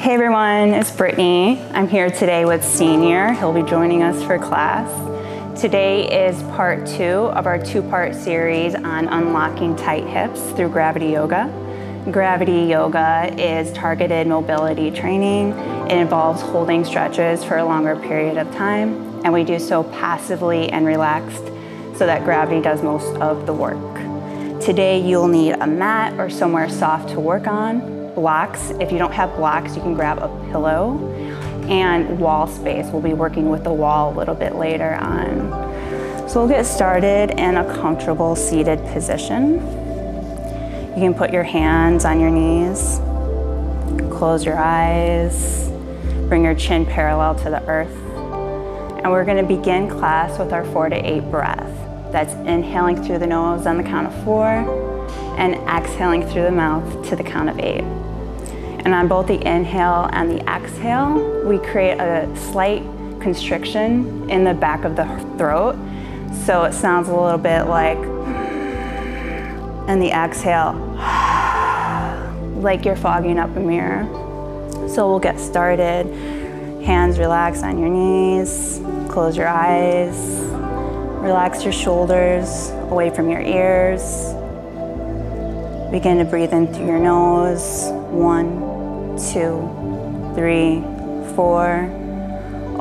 Hey everyone, it's Britanny. I'm here today with Senior. He'll be joining us for class. Today is part two of our two-part series on unlocking tight hips through Gravity Yoga. Gravity Yoga is targeted mobility training. It involves holding stretches for a longer period of time, and we do so passively and relaxed so that gravity does most of the work. Today you'll need a mat or somewhere soft to work on, blocks. If you don't have blocks, you can grab a pillow and wall space. We'll be working with the wall a little bit later on. So we'll get started in a comfortable seated position. You can put your hands on your knees, close your eyes, bring your chin parallel to the earth. And we're gonna begin class with our four to eight breath. That's inhaling through the nose on the count of four and exhaling through the mouth to the count of eight. And on both the inhale and the exhale, we create a slight constriction in the back of the throat. So it sounds a little bit like, and the exhale, like you're fogging up a mirror. So we'll get started. Hands relax on your knees, close your eyes, relax your shoulders away from your ears. Begin to breathe in through your nose. One, two, three, four.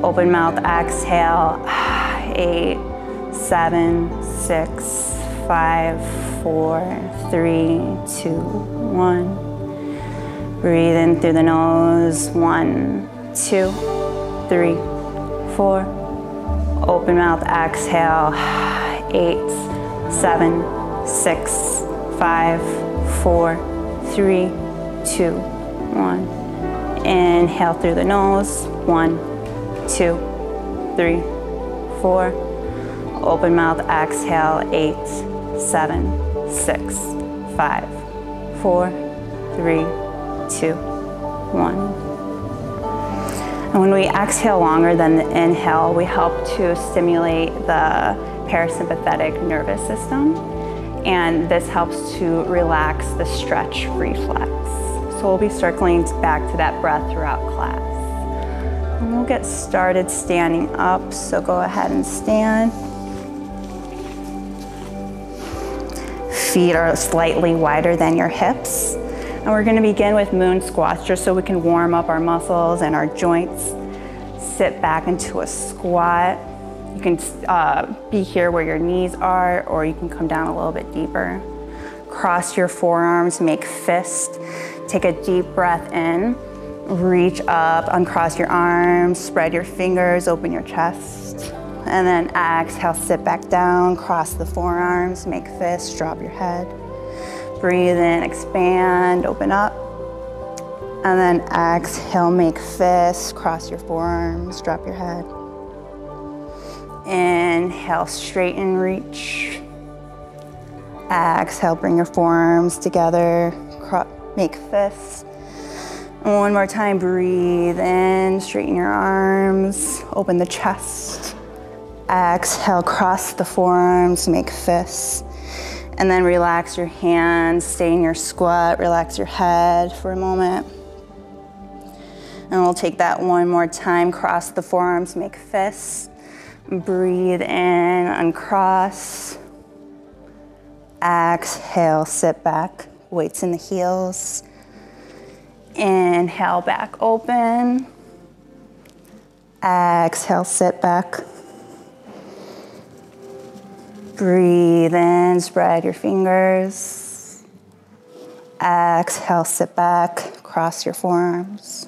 Open mouth, exhale. Eight, seven, six, five, four, three, two, one. Breathe in through the nose. One, two, three, four. Open mouth, exhale. Eight, seven, six, five, four, three, two, one. Inhale through the nose. One, two, three, four. Open mouth, exhale. Eight, seven, six, five, four, three, two, one. And when we exhale longer than the inhale, we help to stimulate the parasympathetic nervous system. And this helps to relax the stretch reflex. So we'll be circling back to that breath throughout class. And we'll get started standing up, so go ahead and stand. Feet are slightly wider than your hips. And we're gonna begin with moon squats just so we can warm up our muscles and our joints. Sit back into a squat. You can uh, be here where your knees are, or you can come down a little bit deeper. Cross your forearms, make fist. Take a deep breath in. Reach up, uncross your arms, spread your fingers, open your chest. And then exhale, sit back down, cross the forearms, make fists, drop your head. Breathe in, expand, open up. And then exhale, make fists, cross your forearms, drop your head. Inhale, straighten, reach. Exhale, bring your forearms together, make fists. one more time, breathe in, straighten your arms, open the chest. Exhale, cross the forearms, make fists. And then relax your hands, stay in your squat, relax your head for a moment. And we'll take that one more time, cross the forearms, make fists. Breathe in, uncross. Exhale, sit back weights in the heels. Inhale, back open. Exhale, sit back. Breathe in, spread your fingers. Exhale, sit back, cross your forearms.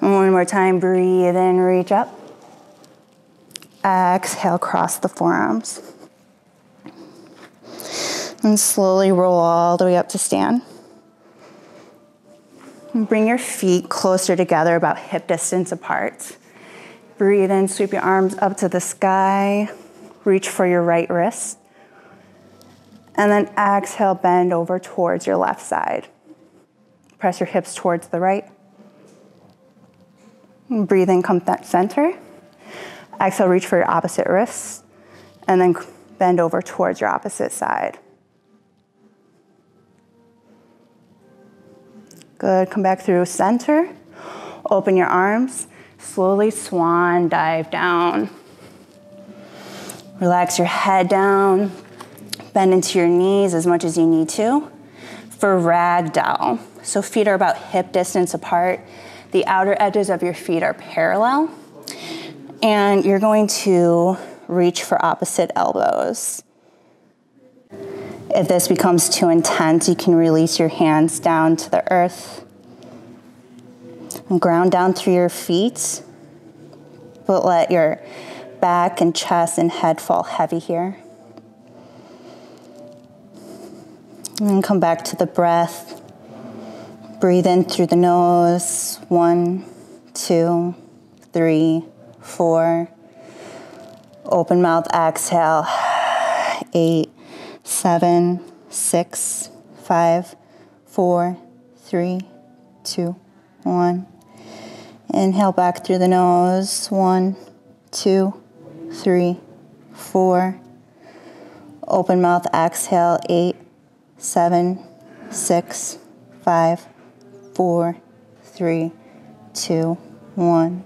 One more time, breathe in, reach up. Exhale, cross the forearms. And slowly roll all the way up to stand. And bring your feet closer together, about hip distance apart. Breathe in, sweep your arms up to the sky. Reach for your right wrist. And then exhale, bend over towards your left side. Press your hips towards the right. And breathe in, come center. Exhale, reach for your opposite wrist. And then bend over towards your opposite side. Good, come back through center. Open your arms, slowly swan dive down. Relax your head down, bend into your knees as much as you need to. For ragdoll, so feet are about hip distance apart. The outer edges of your feet are parallel. And you're going to reach for opposite elbows. If this becomes too intense, you can release your hands down to the earth and ground down through your feet, but let your back and chest and head fall heavy here. And come back to the breath. Breathe in through the nose. One, two, three, four. Open mouth, exhale. Eight, seven, six, five, four, three, two, one. Inhale back through the nose. One, two, three, four. Open mouth, exhale. Eight, seven, six, five, four, three, two, one.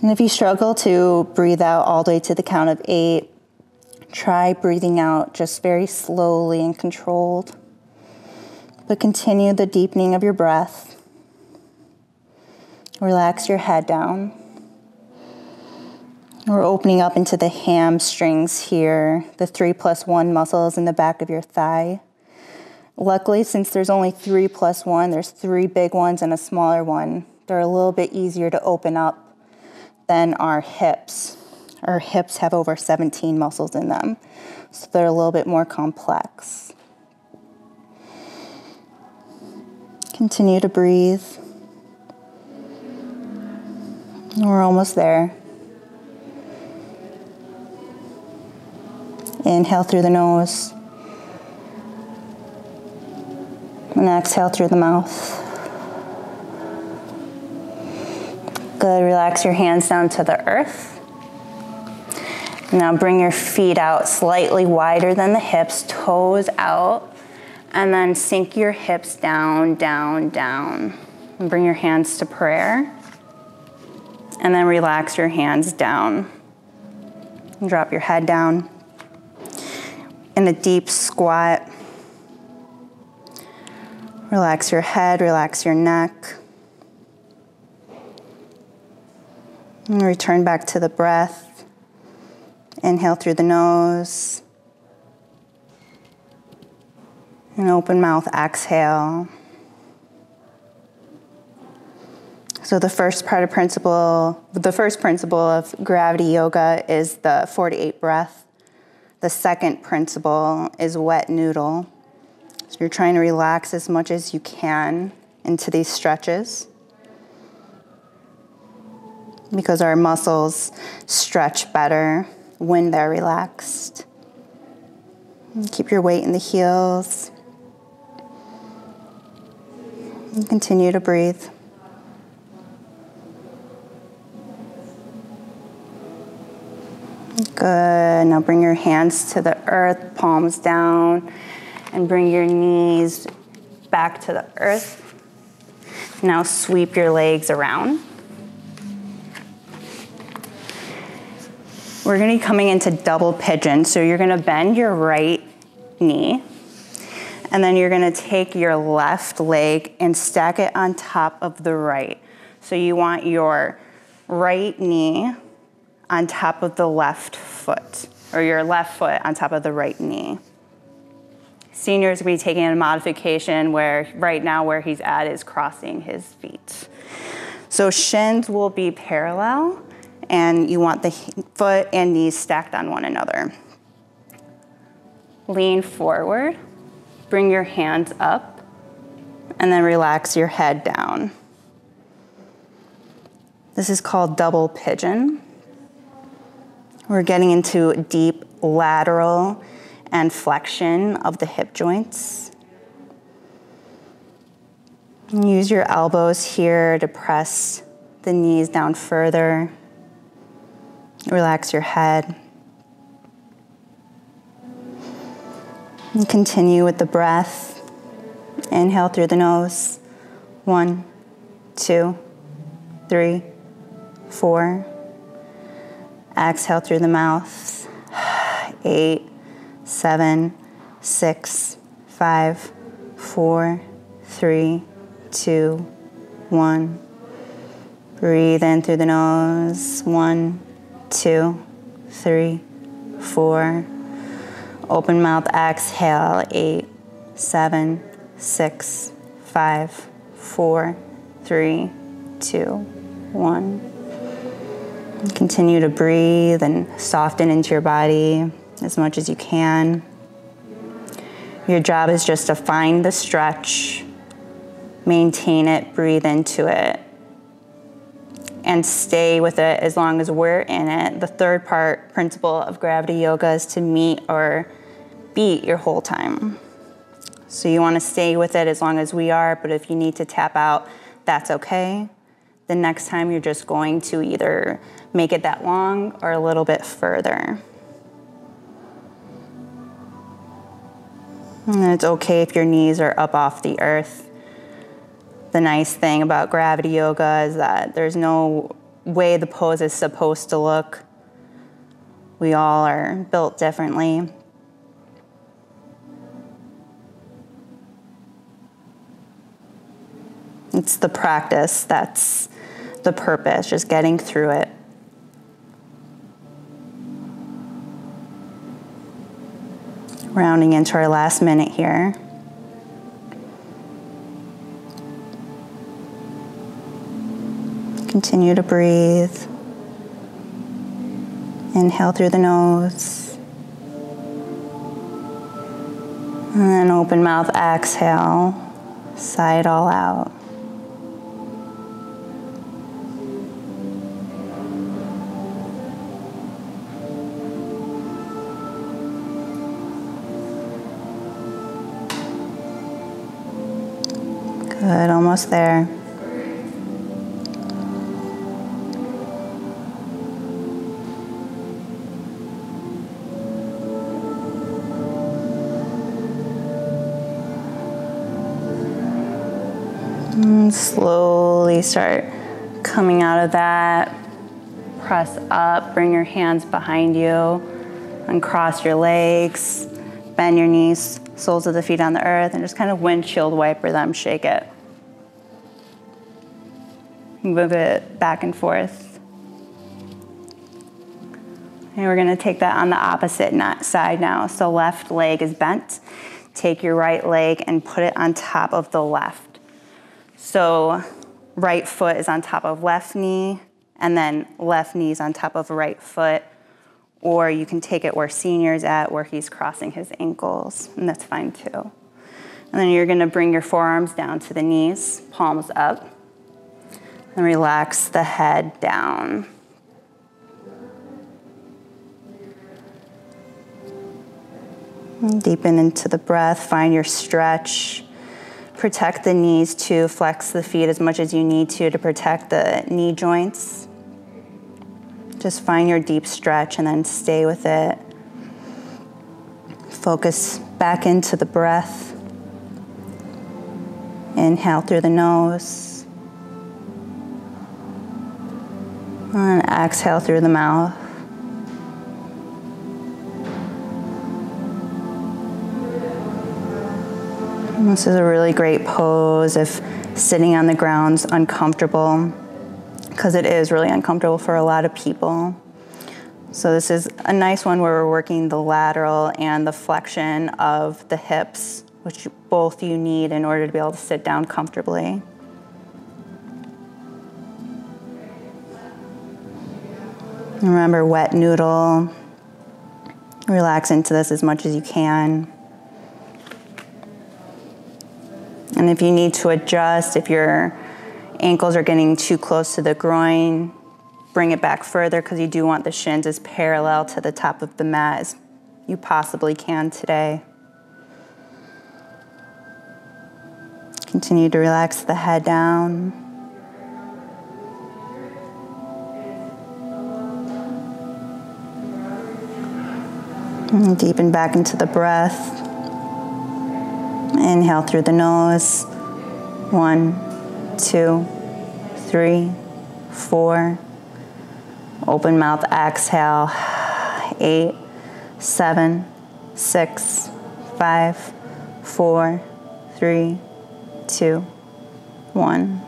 And if you struggle to breathe out all the way to the count of eight, try breathing out just very slowly and controlled. But continue the deepening of your breath. Relax your head down. We're opening up into the hamstrings here, the three plus one muscles in the back of your thigh. Luckily, since there's only three plus one, there's three big ones and a smaller one. They're a little bit easier to open up than our hips. Our hips have over 17 muscles in them, so they're a little bit more complex. Continue to breathe. We're almost there. Inhale through the nose. And exhale through the mouth. Good. Relax your hands down to the earth. Now bring your feet out slightly wider than the hips, toes out, and then sink your hips down, down, down. And bring your hands to prayer. And then relax your hands down. And drop your head down in a deep squat. Relax your head, relax your neck. And return back to the breath. Inhale through the nose. And open mouth, exhale. So the first part of principle, the first principle of gravity yoga is the 48 breath. The second principle is wet noodle. So you're trying to relax as much as you can into these stretches because our muscles stretch better when they're relaxed. Keep your weight in the heels. And continue to breathe. Good. Now bring your hands to the earth, palms down, and bring your knees back to the earth. Now sweep your legs around. We're gonna be coming into double pigeon. So you're gonna bend your right knee, and then you're gonna take your left leg and stack it on top of the right. So you want your right knee on top of the left foot, or your left foot on top of the right knee. Seniors to be taking a modification where right now where he's at is crossing his feet. So shins will be parallel and you want the foot and knees stacked on one another. Lean forward, bring your hands up, and then relax your head down. This is called double pigeon. We're getting into deep lateral and flexion of the hip joints. Use your elbows here to press the knees down further. Relax your head. And continue with the breath. Inhale through the nose. One, two, three, four. Exhale through the mouth. Eight, seven, six, five, four, three, two, one. Breathe in through the nose. One, two, three, four. Open mouth, exhale. Eight, seven, six, five, four, three, two, one. Continue to breathe and soften into your body as much as you can. Your job is just to find the stretch, maintain it, breathe into it, and stay with it as long as we're in it. The third part principle of gravity yoga is to meet or beat your whole time. So you want to stay with it as long as we are, but if you need to tap out, that's okay. The next time you're just going to either make it that long or a little bit further. And it's okay if your knees are up off the earth. The nice thing about gravity yoga is that there's no way the pose is supposed to look. We all are built differently. It's the practice that's the purpose, just getting through it. Rounding into our last minute here. Continue to breathe. Inhale through the nose. And then open mouth, exhale. Sigh it all out. Good, almost there. Slowly start coming out of that. Press up, bring your hands behind you, uncross your legs, bend your knees, soles of the feet on the earth, and just kind of windshield wiper them, shake it. Move it back and forth. And we're gonna take that on the opposite side now. So left leg is bent. Take your right leg and put it on top of the left. So right foot is on top of left knee, and then left knee is on top of right foot. Or you can take it where senior's at, where he's crossing his ankles, and that's fine too. And then you're gonna bring your forearms down to the knees, palms up. And relax the head down. And deepen into the breath, find your stretch. Protect the knees to flex the feet as much as you need to to protect the knee joints. Just find your deep stretch and then stay with it. Focus back into the breath. Inhale through the nose. And exhale through the mouth. This is a really great pose if sitting on the ground's uncomfortable, because it is really uncomfortable for a lot of people. So this is a nice one where we're working the lateral and the flexion of the hips, which both you need in order to be able to sit down comfortably. Remember, wet noodle. Relax into this as much as you can. And if you need to adjust, if your ankles are getting too close to the groin, bring it back further because you do want the shins as parallel to the top of the mat as you possibly can today. Continue to relax the head down. And deepen back into the breath. Inhale through the nose. One, two, three, four. Open mouth, exhale. Eight, seven, six, five, four, three, two, one.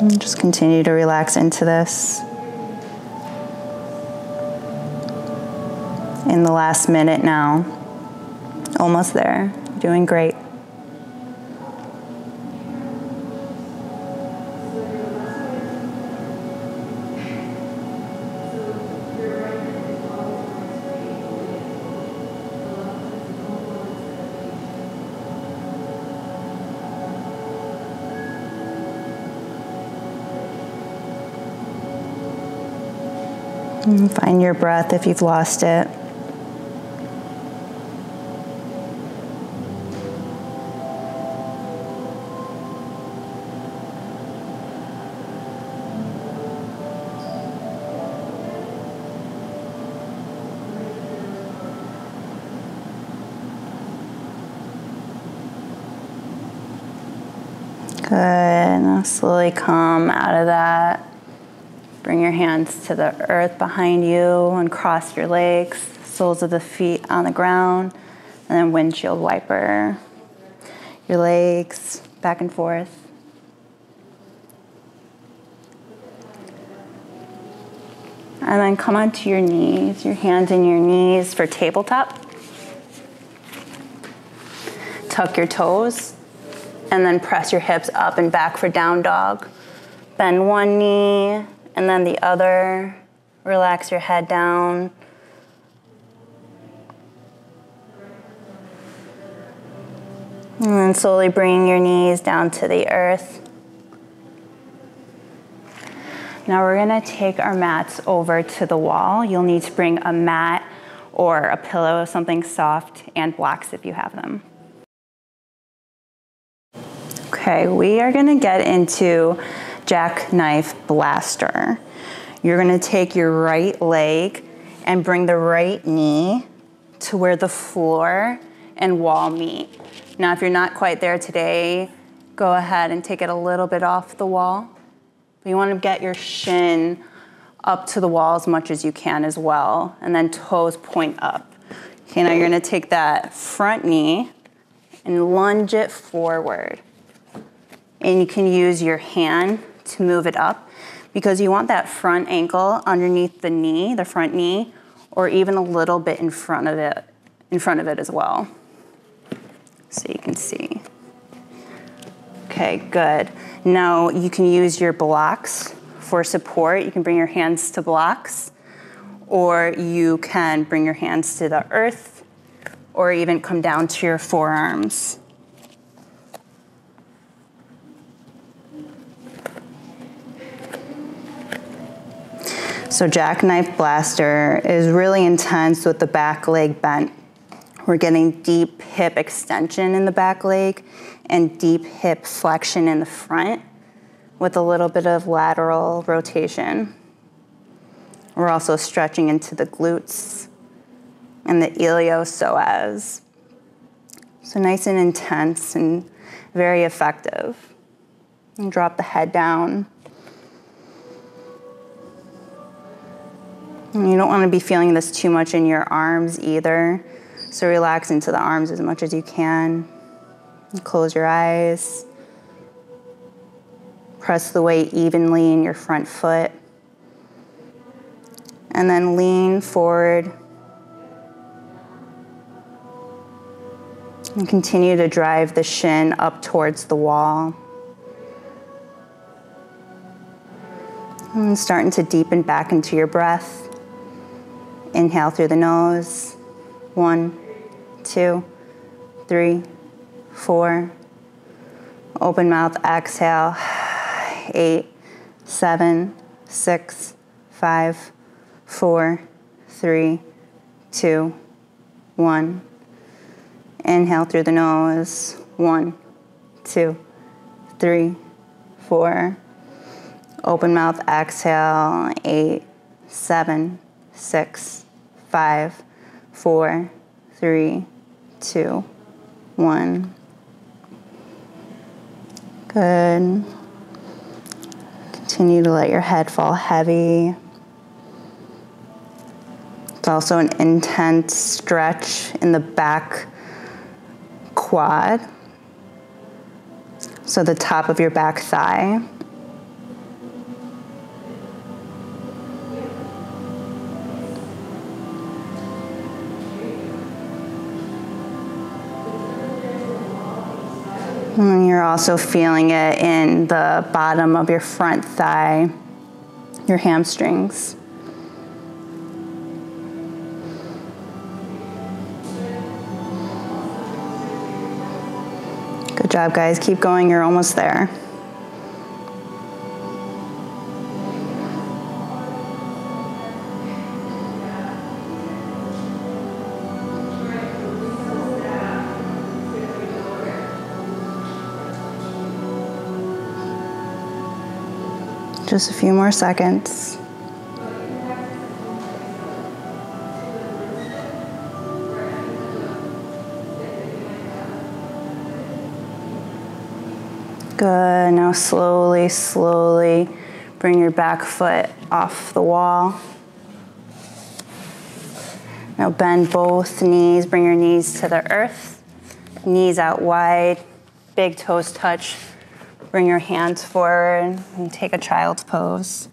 And just continue to relax into this. In the last minute now, almost there, doing great. Find your breath if you've lost it. Come out of that. Bring your hands to the earth behind you and cross your legs, soles of the feet on the ground, and then windshield wiper your legs back and forth. And then come onto your knees, your hands in your knees for tabletop. Tuck your toes and then press your hips up and back for down dog. Bend one knee and then the other. Relax your head down. And then slowly bring your knees down to the earth. Now we're gonna take our mats over to the wall. You'll need to bring a mat or a pillow, something soft, and blocks if you have them. Okay, we are gonna get into jackknife blaster. You're gonna take your right leg and bring the right knee to where the floor and wall meet. Now, if you're not quite there today, go ahead and take it a little bit off the wall. But you wanna get your shin up to the wall as much as you can as well, and then toes point up. Okay, now you're gonna take that front knee and lunge it forward. And you can use your hand to move it up because you want that front ankle underneath the knee, the front knee, or even a little bit in front of it, in front of it as well. So you can see. Okay, good. Now you can use your blocks for support. You can bring your hands to blocks, or you can bring your hands to the earth, or even come down to your forearms. So jackknife blaster is really intense with the back leg bent. We're getting deep hip extension in the back leg and deep hip flexion in the front with a little bit of lateral rotation. We're also stretching into the glutes and the iliopsoas. So nice and intense and very effective. And drop the head down. And you don't want to be feeling this too much in your arms either. So relax into the arms as much as you can. Close your eyes. Press the weight evenly in your front foot. And then lean forward. And continue to drive the shin up towards the wall. And starting to deepen back into your breath. Inhale through the nose. One, two, three, four. Open mouth, exhale. Eight, seven, six, five, four, three, two, one. Inhale through the nose. One, two, three, four. Open mouth, exhale. Eight, seven, six, five, four, three, two, one. Good. Continue to let your head fall heavy. It's also an intense stretch in the back quad. So the top of your back thigh. Also feeling it in the bottom of your front thigh, your hamstrings. Good job, guys. Keep going. You're almost there. Just a few more seconds. Good. Now slowly, slowly bring your back foot off the wall. Now bend both knees, bring your knees to the earth, knees out wide, big toes touch Bring your hands forward and take a child's pose.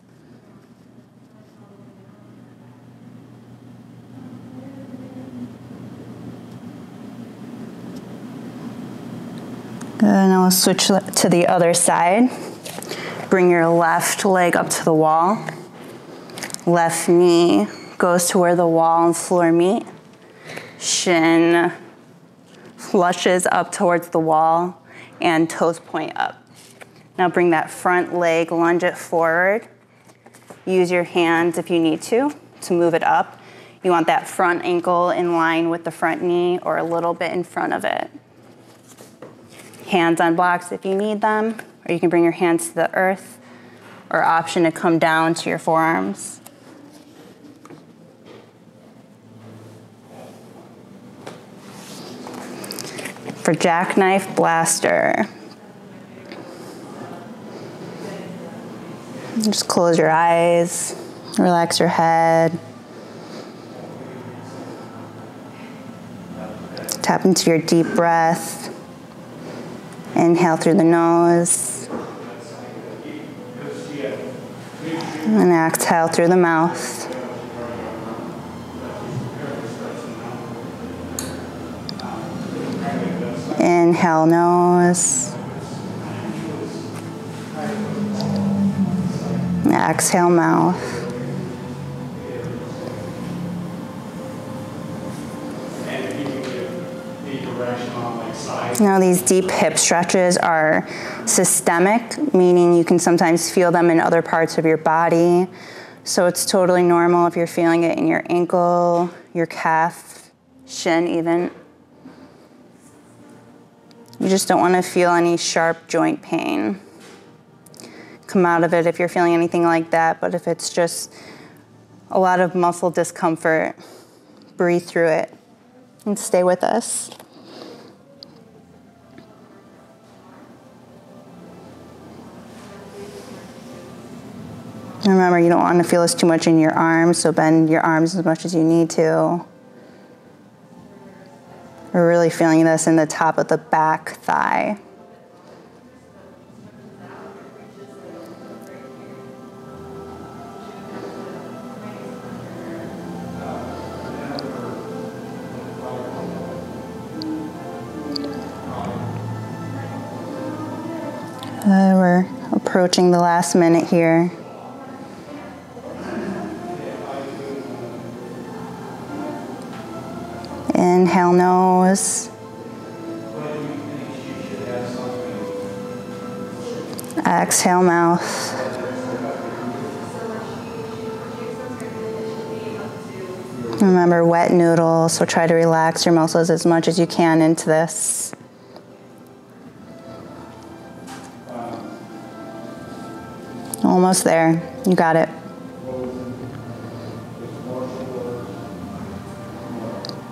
Now we'll switch to the other side. Bring your left leg up to the wall. Left knee goes to where the wall and floor meet. Shin flushes up towards the wall and toes point up. Now bring that front leg, lunge it forward. Use your hands if you need to, to move it up. You want that front ankle in line with the front knee or a little bit in front of it. Hands on blocks if you need them, or you can bring your hands to the earth, or option to come down to your forearms. For jackknife blaster, Just close your eyes, relax your head. Tap into your deep breath. Inhale through the nose. And exhale through the mouth. Inhale, nose. Exhale, mouth. Now, these deep hip stretches are systemic, meaning you can sometimes feel them in other parts of your body. So it's totally normal if you're feeling it in your ankle, your calf, shin, even. You just don't want to feel any sharp joint pain come out of it if you're feeling anything like that. But if it's just a lot of muscle discomfort, breathe through it and stay with us. Remember, you don't want to feel this too much in your arms, so bend your arms as much as you need to. We're really feeling this in the top of the back thigh. Approaching the last minute here. Inhale, nose. Exhale, mouth. Remember, wet noodles, so try to relax your muscles as much as you can into this. almost there. You got it.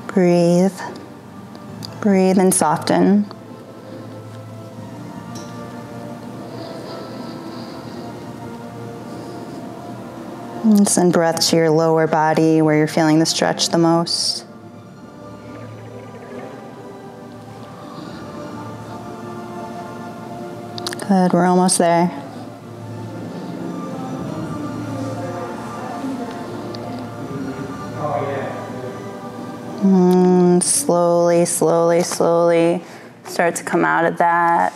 Breathe. Breathe and soften. And send breath to your lower body where you're feeling the stretch the most. Good, we're almost there. Slowly, slowly, slowly start to come out of that.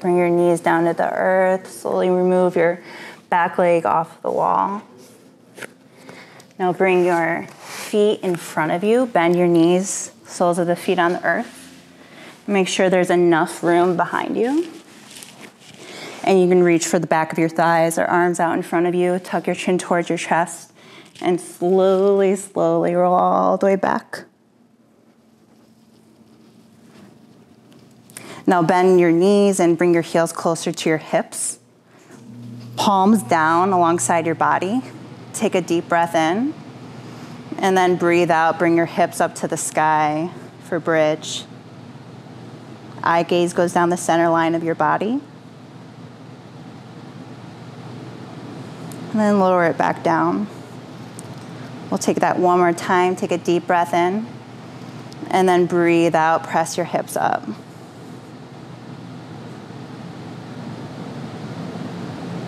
Bring your knees down to the earth. Slowly remove your back leg off the wall. Now bring your feet in front of you. Bend your knees, soles of the feet on the earth. Make sure there's enough room behind you. And you can reach for the back of your thighs or arms out in front of you. Tuck your chin towards your chest and slowly, slowly roll all the way back. Now bend your knees and bring your heels closer to your hips. Palms down alongside your body. Take a deep breath in. And then breathe out. Bring your hips up to the sky for bridge. Eye gaze goes down the center line of your body. And then lower it back down. We'll take that one more time. Take a deep breath in. And then breathe out. Press your hips up.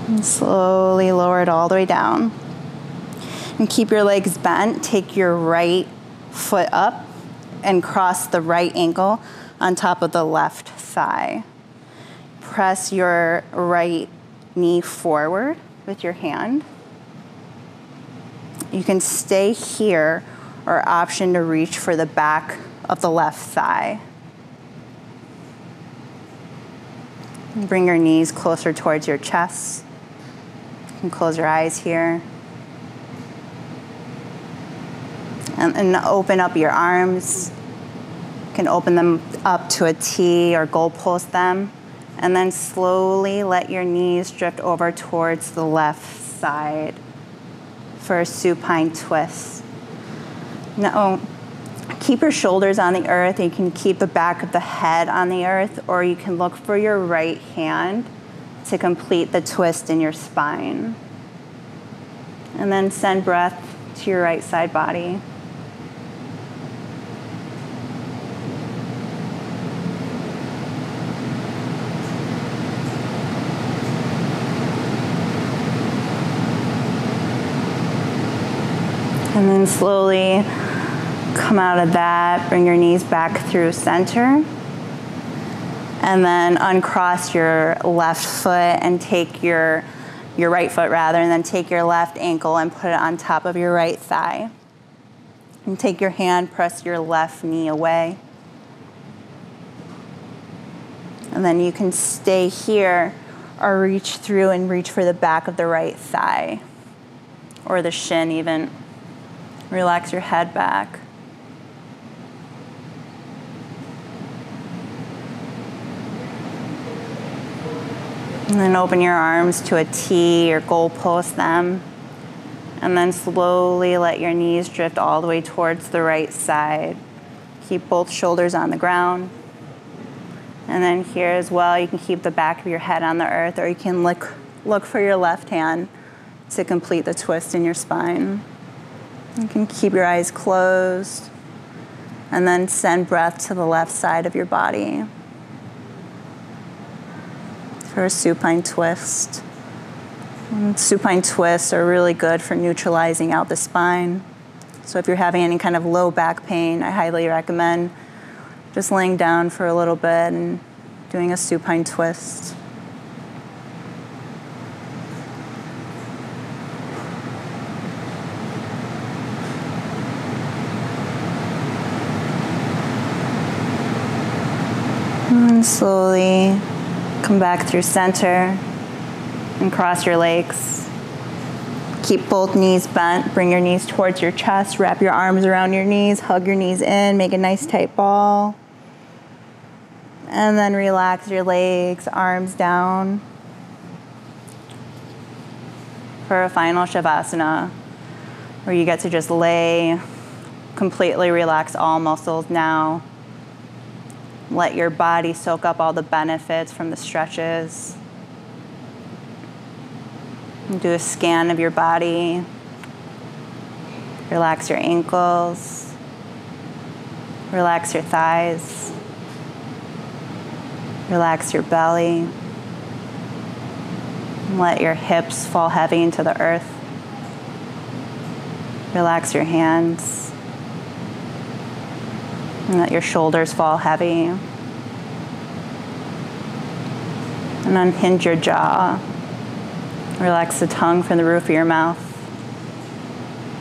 And slowly lower it all the way down. And keep your legs bent. Take your right foot up and cross the right ankle on top of the left thigh. Press your right knee forward with your hand. You can stay here or option to reach for the back of the left thigh. Bring your knees closer towards your chest. Can close your eyes here. And, and open up your arms. You can open them up to a T or goalpost them. And then slowly let your knees drift over towards the left side for a supine twist. Now, keep your shoulders on the earth. You can keep the back of the head on the earth, or you can look for your right hand to complete the twist in your spine. And then send breath to your right side body. And then slowly come out of that, bring your knees back through center and then uncross your left foot and take your your right foot rather and then take your left ankle and put it on top of your right thigh. And take your hand press your left knee away. And then you can stay here or reach through and reach for the back of the right thigh or the shin even. Relax your head back And then open your arms to a T or goalpost them. And then slowly let your knees drift all the way towards the right side. Keep both shoulders on the ground. And then here as well, you can keep the back of your head on the earth, or you can look, look for your left hand to complete the twist in your spine. You can keep your eyes closed and then send breath to the left side of your body for a supine twist. And supine twists are really good for neutralizing out the spine. So if you're having any kind of low back pain, I highly recommend just laying down for a little bit and doing a supine twist. And slowly Come back through center and cross your legs. Keep both knees bent. Bring your knees towards your chest. Wrap your arms around your knees. Hug your knees in. Make a nice tight ball. And then relax your legs, arms down. For a final Shavasana, where you get to just lay, completely relax all muscles now. Let your body soak up all the benefits from the stretches. Do a scan of your body. Relax your ankles. Relax your thighs. Relax your belly. Let your hips fall heavy into the earth. Relax your hands. And let your shoulders fall heavy. And unhinge your jaw. Relax the tongue from the roof of your mouth.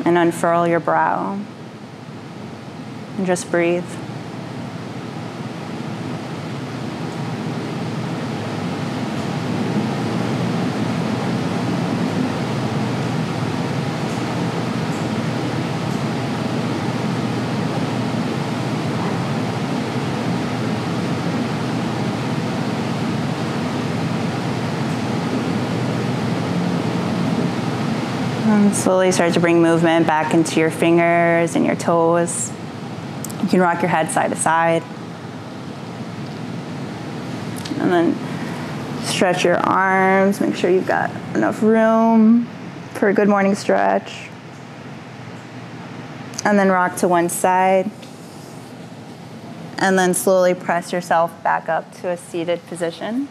And unfurl your brow. And just breathe. Slowly start to bring movement back into your fingers and your toes. You can rock your head side to side. And then stretch your arms. Make sure you've got enough room for a good morning stretch. And then rock to one side. And then slowly press yourself back up to a seated position.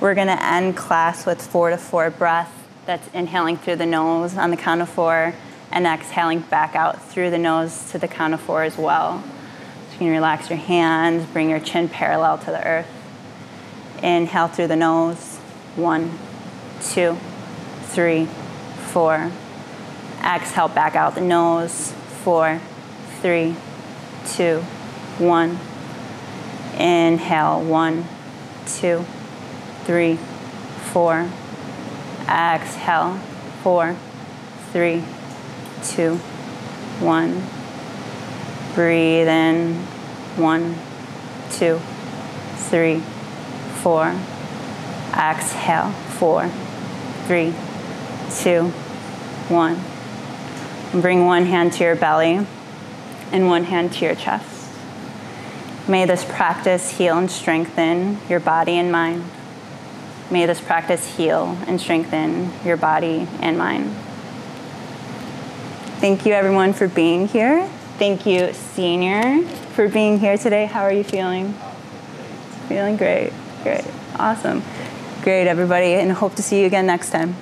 We're going to end class with four to four breath that's inhaling through the nose on the count of four and exhaling back out through the nose to the count of four as well. So you can relax your hands, bring your chin parallel to the earth. Inhale through the nose. One, two, three, four. Exhale back out the nose. Four, three, two, one. Inhale. One, two, three, four Exhale. Four, three, two, one. Breathe in. One, two, three, four. Exhale. Four, three, two, one. Bring one hand to your belly and one hand to your chest. May this practice heal and strengthen your body and mind. May this practice heal and strengthen your body and mind. Thank you, everyone, for being here. Thank you, senior, for being here today. How are you feeling? Feeling great. Great. Awesome. Great, everybody, and hope to see you again next time.